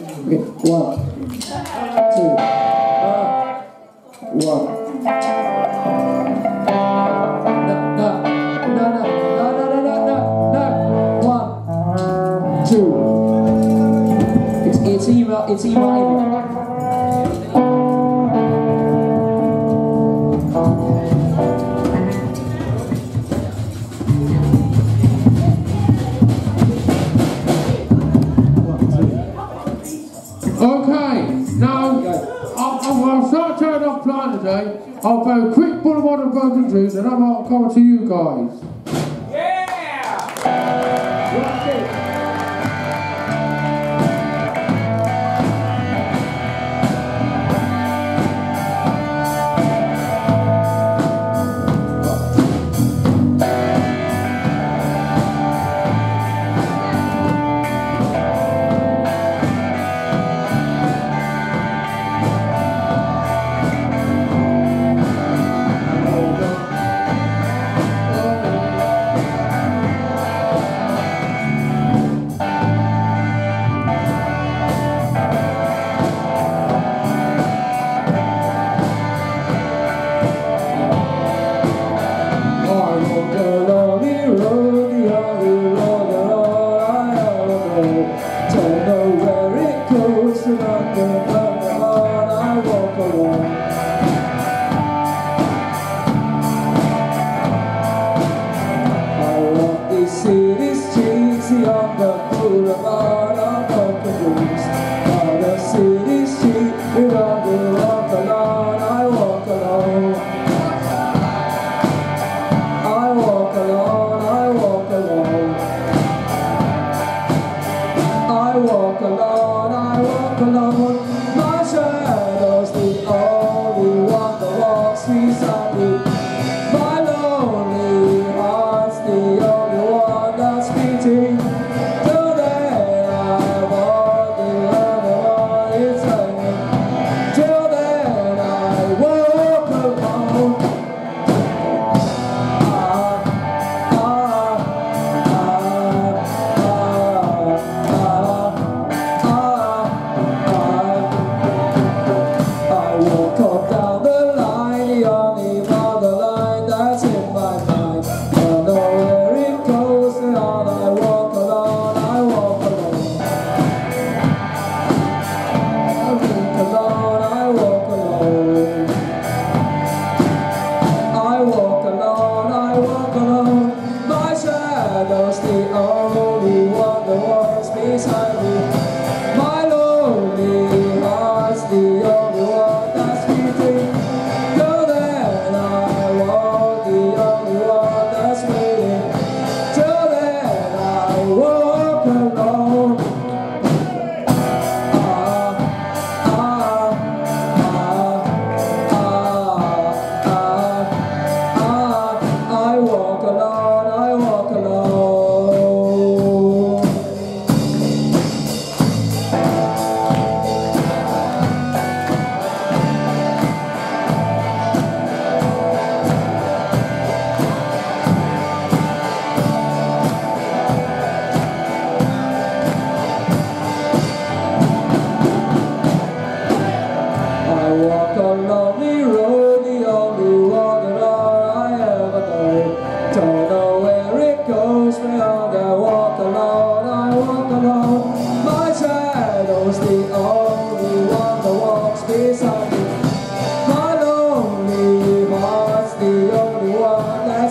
Okay, one, two, uh, one. Da, da, da, one two. It's, it's email, it's email. okay? I'll play a quick Boulevard of Broken Dreams and I'm going come to you guys. these streets on the boulevard of broken dreams. On the city street, we run the walk alone. I walk alone. I walk alone. I walk alone. I walk alone. I walk alone.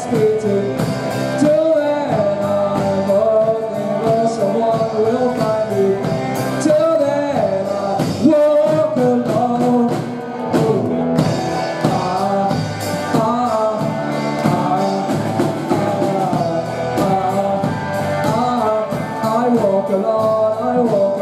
Till then I someone will find me till then I walk alone Ooh. I walk alone I walk